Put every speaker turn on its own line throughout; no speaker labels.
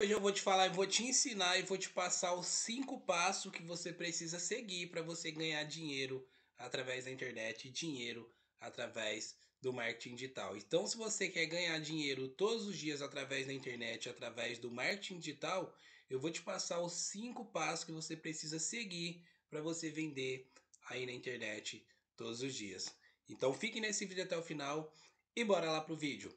Hoje eu vou te falar e vou te ensinar e vou te passar os cinco passos que você precisa seguir para você ganhar dinheiro através da internet, dinheiro através do marketing digital. Então, se você quer ganhar dinheiro todos os dias através da internet, através do marketing digital, eu vou te passar os cinco passos que você precisa seguir para você vender aí na internet todos os dias. Então, fique nesse vídeo até o final e bora lá pro vídeo.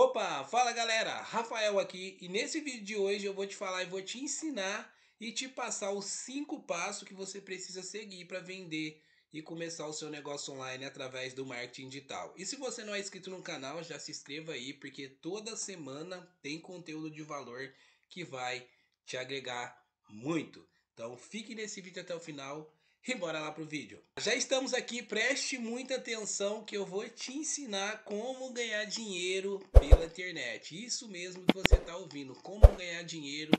Opa, fala galera, Rafael aqui e nesse vídeo de hoje eu vou te falar e vou te ensinar e te passar os cinco passos que você precisa seguir para vender e começar o seu negócio online através do marketing digital. E se você não é inscrito no canal, já se inscreva aí, porque toda semana tem conteúdo de valor que vai te agregar muito. Então fique nesse vídeo até o final e bora lá pro vídeo. Já estamos aqui, preste muita atenção que eu vou te ensinar como ganhar dinheiro pela internet. Isso mesmo que você está ouvindo, como ganhar dinheiro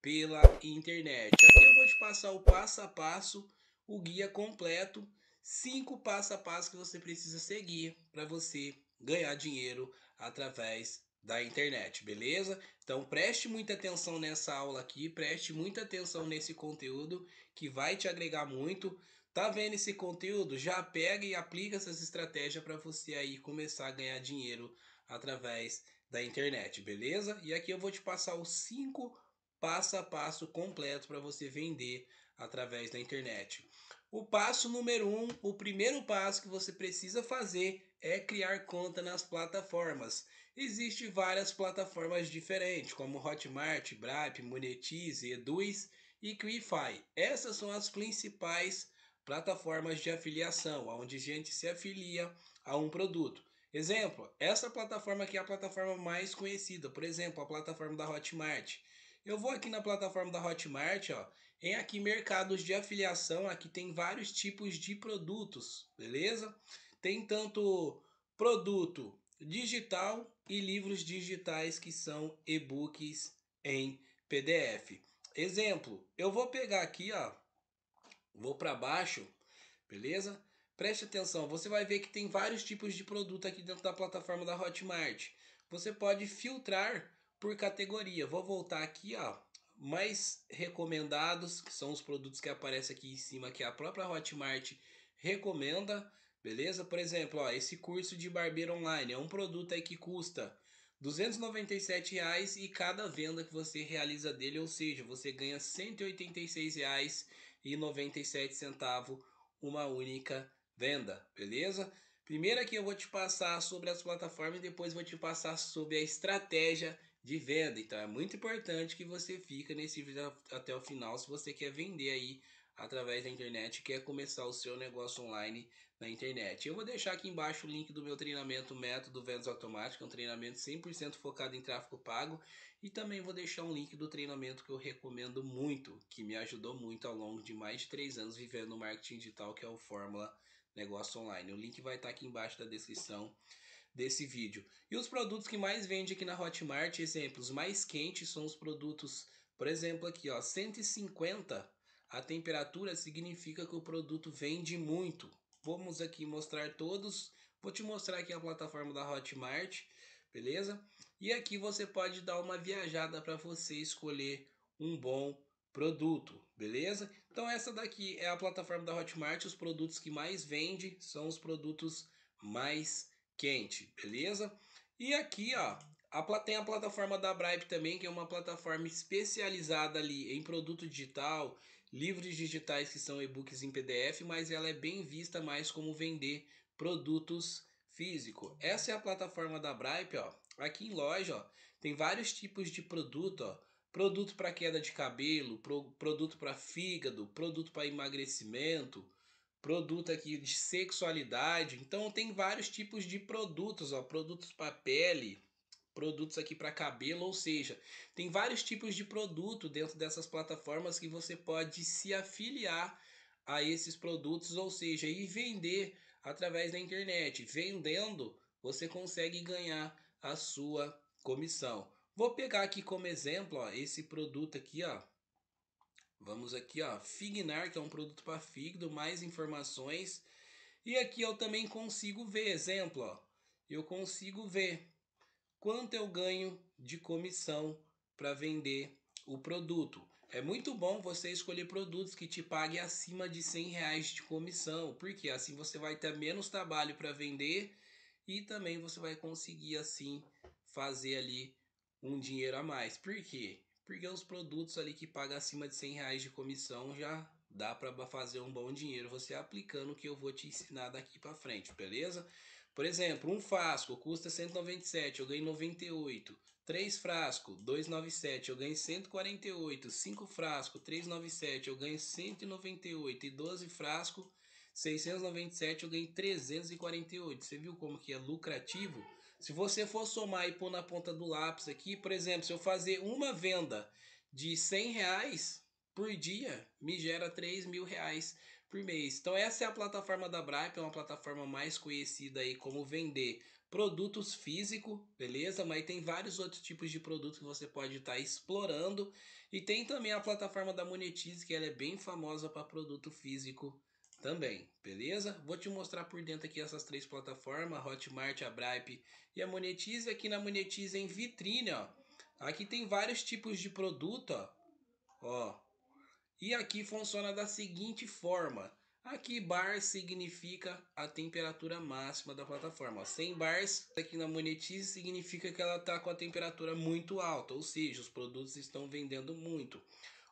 pela internet. Aqui eu vou te passar o passo a passo o guia completo, cinco passo a passo que você precisa seguir para você ganhar dinheiro através da internet, beleza? Então preste muita atenção nessa aula aqui, preste muita atenção nesse conteúdo que vai te agregar muito. Tá vendo esse conteúdo? Já pega e aplica essas estratégias para você aí começar a ganhar dinheiro através da internet, beleza? E aqui eu vou te passar os cinco passo a passo completo para você vender através da internet. O passo número um, o primeiro passo que você precisa fazer é criar conta nas plataformas. Existem várias plataformas diferentes, como Hotmart, Brap, Monetize, Eduz e Quify. Essas são as principais plataformas de afiliação, onde a gente se afilia a um produto. Exemplo, essa plataforma aqui é a plataforma mais conhecida, por exemplo, a plataforma da Hotmart. Eu vou aqui na plataforma da Hotmart, ó, em aqui mercados de afiliação, aqui tem vários tipos de produtos, beleza? Tem tanto produto digital e livros digitais que são e-books em PDF. Exemplo, eu vou pegar aqui, ó, vou para baixo, beleza? Preste atenção, você vai ver que tem vários tipos de produto aqui dentro da plataforma da Hotmart. Você pode filtrar por categoria. Vou voltar aqui, ó, mais recomendados, que são os produtos que aparecem aqui em cima, que a própria Hotmart recomenda, beleza? Por exemplo, ó, esse curso de barbeiro online é um produto aí que custa 297 reais e cada venda que você realiza dele, ou seja, você ganha R$ 186,97 uma única venda, beleza? Primeiro aqui eu vou te passar sobre as plataformas e depois vou te passar sobre a estratégia de venda. Então é muito importante que você fica nesse vídeo até o final se você quer vender aí através da internet, quer começar o seu negócio online na internet. Eu vou deixar aqui embaixo o link do meu treinamento Método Vendas Automáticas, um treinamento 100% focado em tráfego pago, e também vou deixar um link do treinamento que eu recomendo muito, que me ajudou muito ao longo de mais de 3 anos vivendo no marketing digital, que é o Fórmula Negócio Online. O link vai estar aqui embaixo da descrição desse vídeo. E os produtos que mais vende aqui na Hotmart, exemplos mais quentes são os produtos, por exemplo, aqui ó, 150 a temperatura significa que o produto vende muito. Vamos aqui mostrar todos. Vou te mostrar aqui a plataforma da Hotmart, beleza? E aqui você pode dar uma viajada para você escolher um bom produto, beleza? Então essa daqui é a plataforma da Hotmart, os produtos que mais vende são os produtos mais quente, beleza? E aqui, ó, a, tem a plataforma da Bripe também, que é uma plataforma especializada ali em produto digital, livros digitais que são e-books em PDF, mas ela é bem vista mais como vender produtos físicos. Essa é a plataforma da Bripe, ó. Aqui em loja, ó, tem vários tipos de produto, ó. Produto para queda de cabelo, pro, produto para fígado, produto para emagrecimento, produto aqui de sexualidade. Então tem vários tipos de produtos, ó, produtos para pele, produtos aqui para cabelo, ou seja, tem vários tipos de produto dentro dessas plataformas que você pode se afiliar a esses produtos, ou seja, e vender através da internet. Vendendo, você consegue ganhar a sua comissão. Vou pegar aqui como exemplo, ó, esse produto aqui, ó, Vamos aqui, ó, Fignar, que é um produto para fígado, mais informações. E aqui eu também consigo ver, exemplo, ó, eu consigo ver quanto eu ganho de comissão para vender o produto. É muito bom você escolher produtos que te paguem acima de 100 reais de comissão, porque assim você vai ter menos trabalho para vender e também você vai conseguir assim fazer ali um dinheiro a mais. Por quê? Porque os produtos ali que pagam acima de 100 reais de comissão já dá para fazer um bom dinheiro você aplicando o que eu vou te ensinar daqui para frente, beleza? Por exemplo, um frasco custa 197, eu ganho 98. 3 frascos, 297, eu ganho 148. 5 frascos, 397, eu ganho 198. E 12 frascos, 697, eu ganho 348. Você viu como que é lucrativo? Se você for somar e pôr na ponta do lápis aqui, por exemplo, se eu fazer uma venda de 100 reais por dia, me gera 3 mil reais por mês. Então essa é a plataforma da Bripe, é uma plataforma mais conhecida aí como vender produtos físicos, beleza? Mas tem vários outros tipos de produtos que você pode estar tá explorando. E tem também a plataforma da Monetize, que ela é bem famosa para produto físico também, beleza? Vou te mostrar por dentro aqui essas três plataformas, Hotmart, a Bripe e a Monetize. Aqui na Monetize em vitrine, ó. Aqui tem vários tipos de produto, ó. ó. E aqui funciona da seguinte forma. Aqui bar significa a temperatura máxima da plataforma. 100 bars aqui na Monetize significa que ela está com a temperatura muito alta, ou seja, os produtos estão vendendo muito.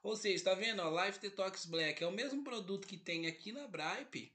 Ou seja, está vendo? Ó, Life Detox Black é o mesmo produto que tem aqui na Bripe.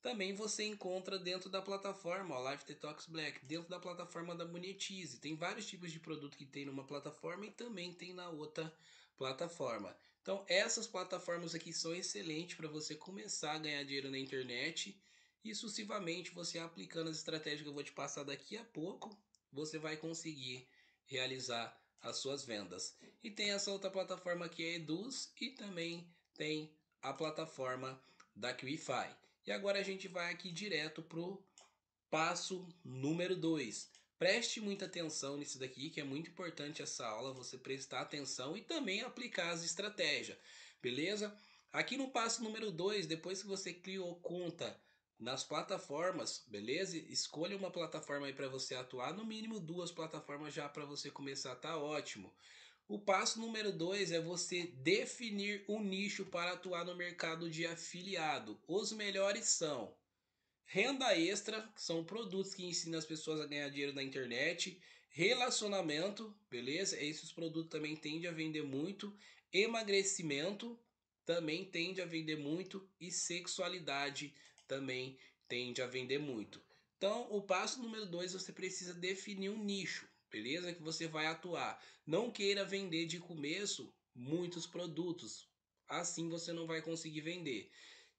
Também você encontra dentro da plataforma, ó, Life Detox Black, dentro da plataforma da Monetize. Tem vários tipos de produto que tem numa plataforma e também tem na outra plataforma. Então, essas plataformas aqui são excelentes para você começar a ganhar dinheiro na internet e sucessivamente você aplicando as estratégias que eu vou te passar daqui a pouco, você vai conseguir realizar as suas vendas. E tem essa outra plataforma que é Eduz e também tem a plataforma da QIFI. E agora a gente vai aqui direto pro passo número 2. Preste muita atenção nisso daqui, que é muito importante essa aula, você prestar atenção e também aplicar as estratégias, beleza? Aqui no passo número 2, depois que você criou conta nas plataformas, beleza? Escolha uma plataforma aí para você atuar, no mínimo duas plataformas já para você começar, tá ótimo. O passo número 2 é você definir um nicho para atuar no mercado de afiliado. Os melhores são Renda extra, são produtos que ensinam as pessoas a ganhar dinheiro na internet. Relacionamento, beleza? Esses produtos também tendem a vender muito. Emagrecimento também tende a vender muito. E sexualidade também tende a vender muito. Então, o passo número dois, você precisa definir um nicho, beleza? Que você vai atuar. Não queira vender de começo muitos produtos. Assim você não vai conseguir vender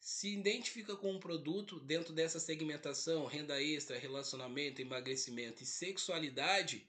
se identifica com um produto dentro dessa segmentação, renda extra, relacionamento, emagrecimento e sexualidade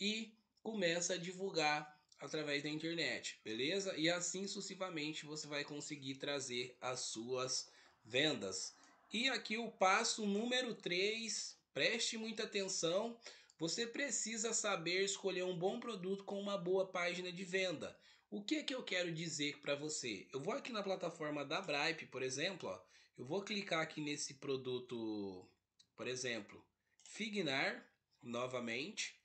e começa a divulgar através da internet, beleza? E assim sucessivamente você vai conseguir trazer as suas vendas. E aqui o passo número 3, preste muita atenção, você precisa saber escolher um bom produto com uma boa página de venda. O que que eu quero dizer para você? Eu vou aqui na plataforma da Bripe, por exemplo, ó, eu vou clicar aqui nesse produto, por exemplo, Fignar, novamente,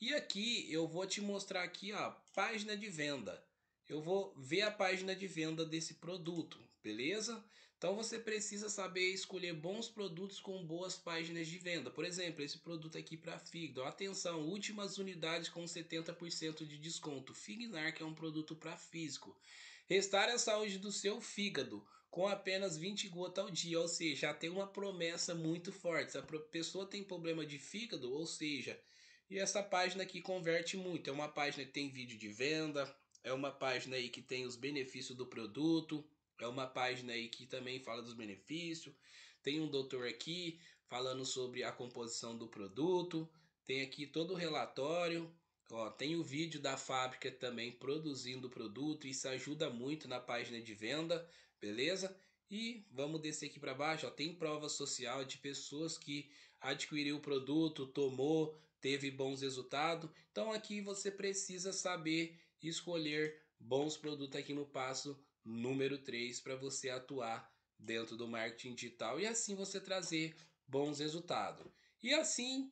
e aqui eu vou te mostrar aqui, ó, página de venda. Eu vou ver a página de venda desse produto, beleza? Então você precisa saber escolher bons produtos com boas páginas de venda. Por exemplo, esse produto aqui para fígado. Atenção, últimas unidades com 70% de desconto. Fignar, que é um produto para físico. Restar a saúde do seu fígado com apenas 20 gotas ao dia, ou seja, já tem uma promessa muito forte. Se a pessoa tem problema de fígado, ou seja, e essa página aqui converte muito. É uma página que tem vídeo de venda, é uma página aí que tem os benefícios do produto, é uma página aí que também fala dos benefícios. Tem um doutor aqui falando sobre a composição do produto. Tem aqui todo o relatório. Ó, tem o vídeo da fábrica também produzindo o produto. Isso ajuda muito na página de venda, beleza? E vamos descer aqui para baixo. Ó, tem prova social de pessoas que adquiriu o produto, tomou, teve bons resultados. Então aqui você precisa saber escolher bons produtos aqui no passo número 3 para você atuar dentro do marketing digital e assim você trazer bons resultados. E assim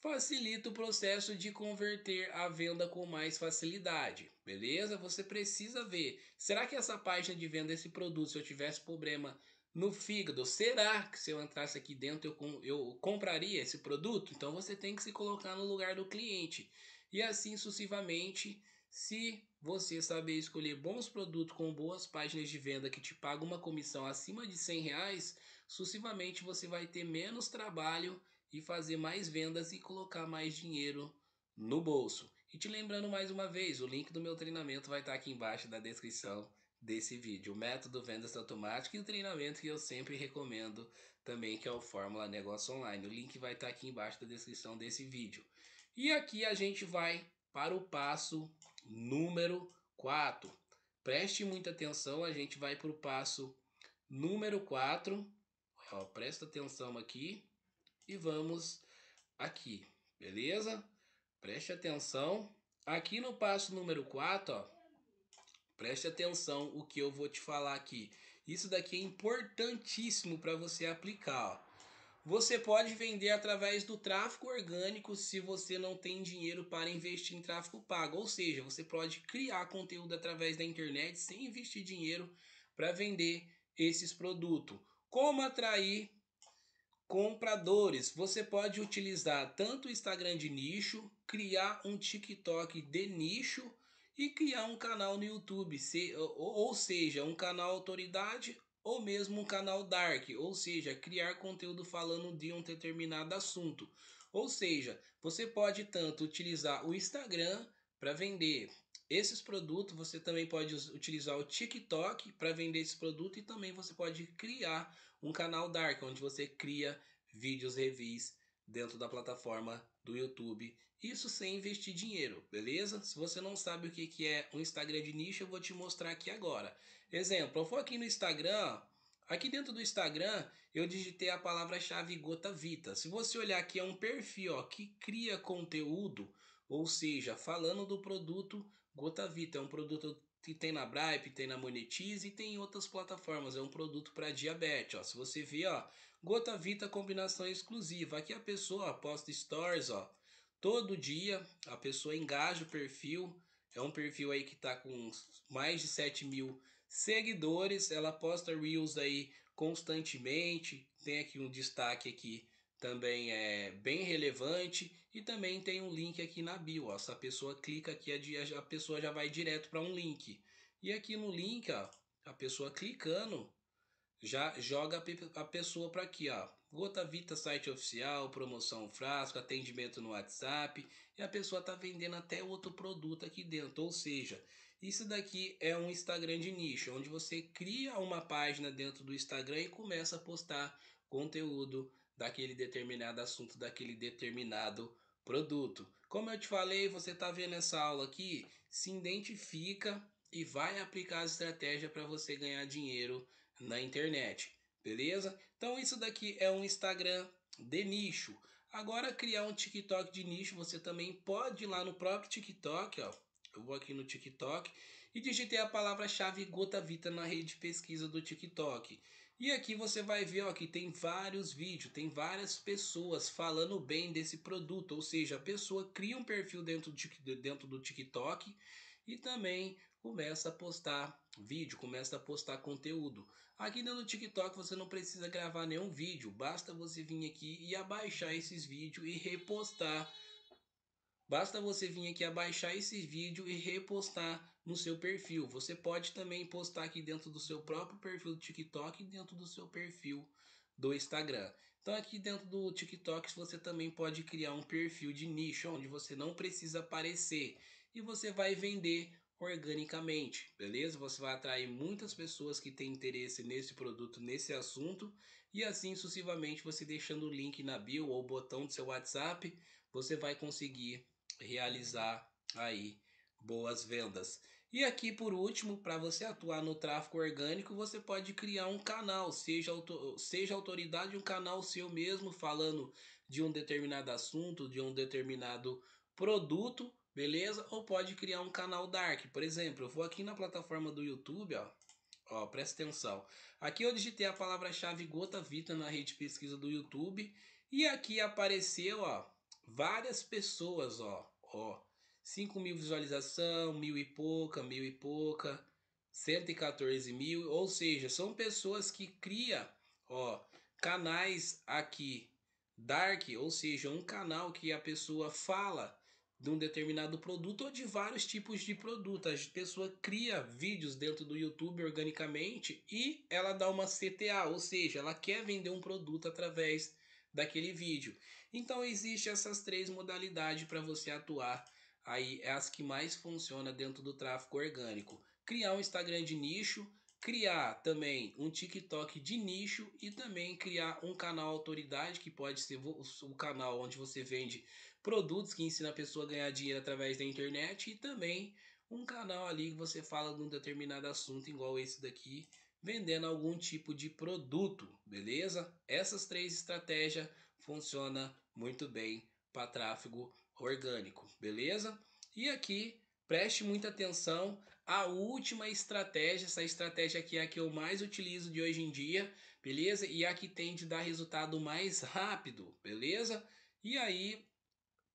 facilita o processo de converter a venda com mais facilidade, beleza? Você precisa ver, será que essa página de venda desse produto, se eu tivesse problema no fígado, será que se eu entrasse aqui dentro eu, eu compraria esse produto? Então você tem que se colocar no lugar do cliente e assim sucessivamente. Se você saber escolher bons produtos com boas páginas de venda que te pagam uma comissão acima de 100 reais, sucessivamente você vai ter menos trabalho e fazer mais vendas e colocar mais dinheiro no bolso. E te lembrando mais uma vez, o link do meu treinamento vai estar aqui embaixo da descrição desse vídeo. O método vendas automáticas e o treinamento que eu sempre recomendo também, que é o Fórmula Negócio Online. O link vai estar aqui embaixo da descrição desse vídeo. E aqui a gente vai para o passo número 4. Preste muita atenção, a gente vai para o passo número 4. Ó, presta atenção aqui e vamos aqui, beleza? Preste atenção. Aqui no passo número 4, ó, preste atenção o que eu vou te falar aqui. Isso daqui é importantíssimo para você aplicar. Ó. Você pode vender através do tráfego orgânico se você não tem dinheiro para investir em tráfego pago. Ou seja, você pode criar conteúdo através da internet sem investir dinheiro para vender esses produtos. Como atrair compradores. Você pode utilizar tanto o Instagram de nicho, criar um TikTok de nicho e criar um canal no YouTube, ou seja, um canal autoridade ou mesmo um canal dark, ou seja, criar conteúdo falando de um determinado assunto. Ou seja, você pode tanto utilizar o Instagram para vender esses produtos, você também pode utilizar o TikTok para vender esse produto e também você pode criar um canal dark onde você cria vídeos reviews dentro da plataforma do YouTube. Isso sem investir dinheiro, beleza? Se você não sabe o que é um Instagram de nicho, eu vou te mostrar aqui agora. Exemplo, eu for aqui no Instagram, aqui dentro do Instagram eu digitei a palavra-chave Gota Vita. Se você olhar aqui é um perfil ó, que cria conteúdo, ou seja, falando do produto Gota Vita. É um produto que tem na Bripe, tem na Monetize e tem em outras plataformas. É um produto para diabetes. Ó. Se você ver, ó, Gota Vita combinação exclusiva. Aqui a pessoa ó, posta stories, ó, todo dia. A pessoa engaja o perfil. É um perfil aí que tá com mais de 7 mil seguidores. Ela posta reels aí constantemente. Tem aqui um destaque aqui também é bem relevante e também tem um link aqui na bio. Ó. Se a pessoa clica aqui, a pessoa já vai direto para um link. E aqui no link, ó, a pessoa clicando, já joga a pessoa para aqui, ó. Gota Vita site oficial, promoção frasco, atendimento no WhatsApp, e a pessoa tá vendendo até outro produto aqui dentro. Ou seja, isso daqui é um Instagram de nicho, onde você cria uma página dentro do Instagram e começa a postar conteúdo daquele determinado assunto, daquele determinado produto. Como eu te falei, você está vendo essa aula aqui, se identifica e vai aplicar a estratégia para você ganhar dinheiro na internet, beleza? Então isso daqui é um Instagram de nicho. Agora criar um TikTok de nicho, você também pode ir lá no próprio TikTok, ó. Eu vou aqui no TikTok e digitei a palavra-chave Gota Vita na rede de pesquisa do TikTok. E aqui você vai ver ó, que tem vários vídeos, tem várias pessoas falando bem desse produto. Ou seja, a pessoa cria um perfil dentro, de, dentro do TikTok e também começa a postar vídeo, começa a postar conteúdo. Aqui no TikTok você não precisa gravar nenhum vídeo, basta você vir aqui e abaixar esses vídeos e repostar Basta você vir aqui abaixar esse vídeo e repostar no seu perfil. Você pode também postar aqui dentro do seu próprio perfil do TikTok e dentro do seu perfil do Instagram. Então aqui dentro do TikTok você também pode criar um perfil de nicho onde você não precisa aparecer e você vai vender organicamente, beleza? Você vai atrair muitas pessoas que têm interesse nesse produto, nesse assunto e assim sucessivamente você deixando o link na bio ou botão do seu WhatsApp, você vai conseguir realizar aí boas vendas. E aqui por último, para você atuar no tráfego orgânico, você pode criar um canal, seja, seja autoridade um canal seu mesmo falando de um determinado assunto, de um determinado produto, beleza? Ou pode criar um canal dark. Por exemplo, eu vou aqui na plataforma do YouTube, ó. Ó, presta atenção. Aqui eu digitei a palavra-chave Gota Vita na rede de pesquisa do YouTube e aqui apareceu, ó, várias pessoas, ó, ó, 5 mil visualização, mil e pouca, mil e pouca, 114 mil, ou seja, são pessoas que criam, ó, canais aqui dark, ou seja, um canal que a pessoa fala de um determinado produto ou de vários tipos de produto. A pessoa cria vídeos dentro do YouTube organicamente e ela dá uma CTA, ou seja, ela quer vender um produto através daquele vídeo. Então existe essas três modalidades para você atuar aí é as que mais funciona dentro do tráfego orgânico. Criar um Instagram de nicho, criar também um TikTok de nicho e também criar um canal autoridade que pode ser o canal onde você vende produtos que ensina a pessoa a ganhar dinheiro através da internet e também um canal ali que você fala de um determinado assunto igual esse daqui, vendendo algum tipo de produto, beleza? Essas três estratégias funcionam muito bem para tráfego orgânico, beleza? E aqui, preste muita atenção, a última estratégia, essa estratégia aqui é a que eu mais utilizo de hoje em dia, beleza? E a que tende a dar resultado mais rápido, beleza? E aí,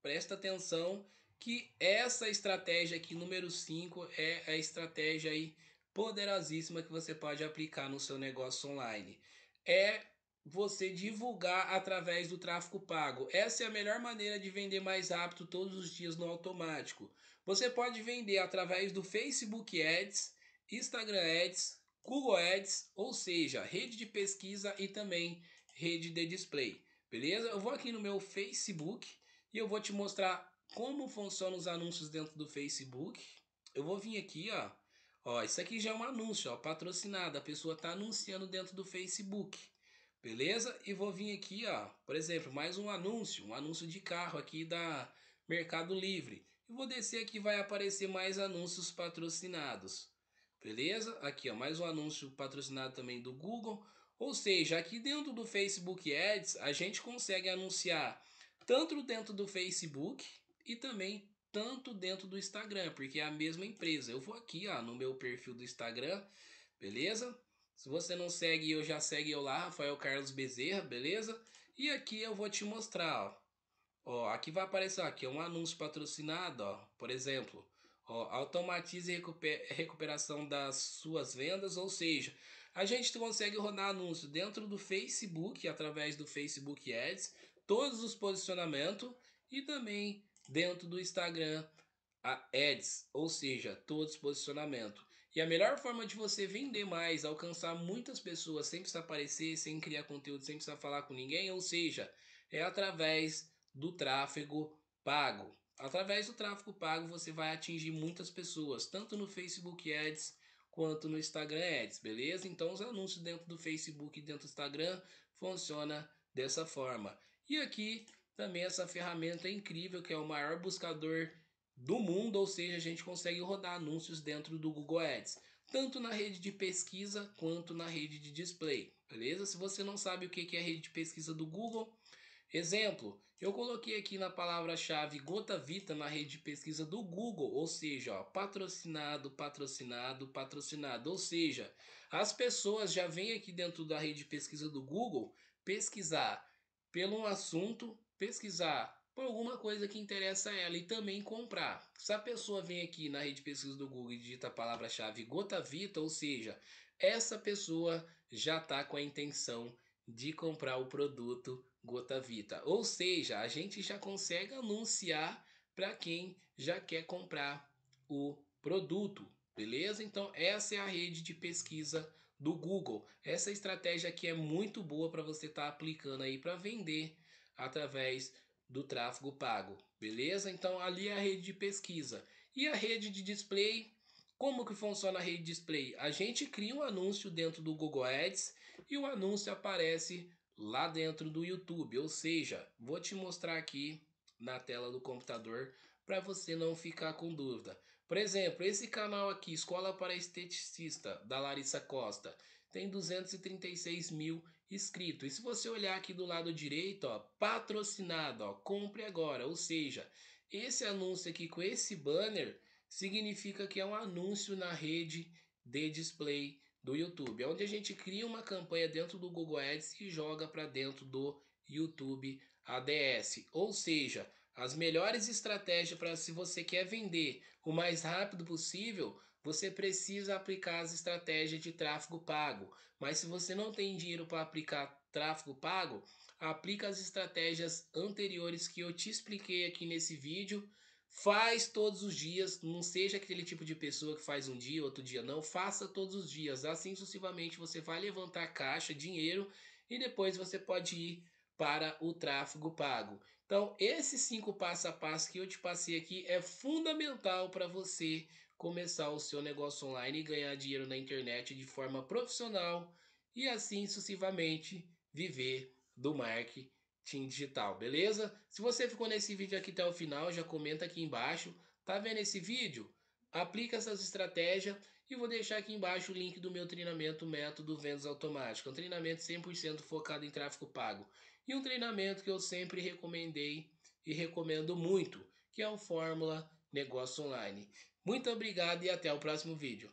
presta atenção que essa estratégia aqui, número 5, é a estratégia aí poderosíssima que você pode aplicar no seu negócio online. É você divulgar através do tráfego pago. Essa é a melhor maneira de vender mais rápido todos os dias no automático. Você pode vender através do Facebook Ads, Instagram Ads, Google Ads, ou seja, rede de pesquisa e também rede de display. Beleza? Eu vou aqui no meu Facebook e eu vou te mostrar como funcionam os anúncios dentro do Facebook. Eu vou vir aqui, ó. Ó, isso aqui já é um anúncio, ó, patrocinado. A pessoa está anunciando dentro do Facebook. Beleza? E vou vir aqui, ó, por exemplo, mais um anúncio, um anúncio de carro aqui da Mercado Livre. E vou descer aqui, vai aparecer mais anúncios patrocinados. Beleza? Aqui, ó, mais um anúncio patrocinado também do Google. Ou seja, aqui dentro do Facebook Ads, a gente consegue anunciar tanto dentro do Facebook e também tanto dentro do Instagram, porque é a mesma empresa. Eu vou aqui, ó, no meu perfil do Instagram, beleza? Se você não segue, eu já segue eu lá, Rafael Carlos Bezerra, beleza? E aqui eu vou te mostrar, ó. Ó, aqui vai aparecer, ó, aqui é um anúncio patrocinado, ó. Por exemplo, ó, automatize recuper recuperação das suas vendas, ou seja, a gente consegue rodar anúncio dentro do Facebook, através do Facebook Ads, todos os posicionamentos e também dentro do Instagram Ads, ou seja, todos os posicionamentos. E a melhor forma de você vender mais, alcançar muitas pessoas sem precisar aparecer, sem criar conteúdo, sem precisar falar com ninguém, ou seja, é através do tráfego pago. Através do tráfego pago você vai atingir muitas pessoas, tanto no Facebook Ads quanto no Instagram Ads, beleza? Então os anúncios dentro do Facebook e dentro do Instagram funciona dessa forma. E aqui também essa ferramenta é incrível, que é o maior buscador do mundo, ou seja, a gente consegue rodar anúncios dentro do Google Ads, tanto na rede de pesquisa quanto na rede de display, beleza? Se você não sabe o que é a rede de pesquisa do Google, exemplo, eu coloquei aqui na palavra-chave Gota Vita na rede de pesquisa do Google, ou seja, ó, patrocinado, patrocinado, patrocinado, ou seja, as pessoas já vêm aqui dentro da rede de pesquisa do Google pesquisar pelo assunto pesquisar por alguma coisa que interessa a ela e também comprar. Se a pessoa vem aqui na rede de pesquisa do Google e digita a palavra-chave Gota Vita, ou seja, essa pessoa já está com a intenção de comprar o produto Gota Vita. Ou seja, a gente já consegue anunciar para quem já quer comprar o produto, beleza? Então essa é a rede de pesquisa do Google. Essa estratégia aqui é muito boa para você estar tá aplicando aí para vender através do tráfego pago, beleza? Então ali é a rede de pesquisa. E a rede de display, como que funciona a rede de display? A gente cria um anúncio dentro do Google Ads e o anúncio aparece lá dentro do YouTube, ou seja, vou te mostrar aqui na tela do computador para você não ficar com dúvida. Por exemplo, esse canal aqui, Escola para Esteticista, da Larissa Costa, tem 236 mil inscritos. E se você olhar aqui do lado direito, ó, patrocinado, ó, compre agora. Ou seja, esse anúncio aqui com esse banner significa que é um anúncio na rede de display do YouTube, onde a gente cria uma campanha dentro do Google Ads e joga para dentro do YouTube ADS. Ou seja, as melhores estratégias para se você quer vender o mais rápido possível, você precisa aplicar as estratégias de tráfego pago. Mas se você não tem dinheiro para aplicar tráfego pago, aplica as estratégias anteriores que eu te expliquei aqui nesse vídeo. Faz todos os dias, não seja aquele tipo de pessoa que faz um dia, outro dia não, faça todos os dias. Assim sucessivamente você vai levantar caixa, dinheiro e depois você pode ir para o tráfego pago. Então, esses cinco passo a passo que eu te passei aqui é fundamental para você começar o seu negócio online e ganhar dinheiro na internet de forma profissional e assim sucessivamente viver do marketing digital, beleza? Se você ficou nesse vídeo aqui até o final, já comenta aqui embaixo. Tá vendo esse vídeo? Aplica essas estratégias e vou deixar aqui embaixo o link do meu treinamento Método Vendas Automáticas, um treinamento 100% focado em tráfego pago e um treinamento que eu sempre recomendei e recomendo muito, que é o Fórmula Negócio Online. Muito obrigado e até o próximo vídeo.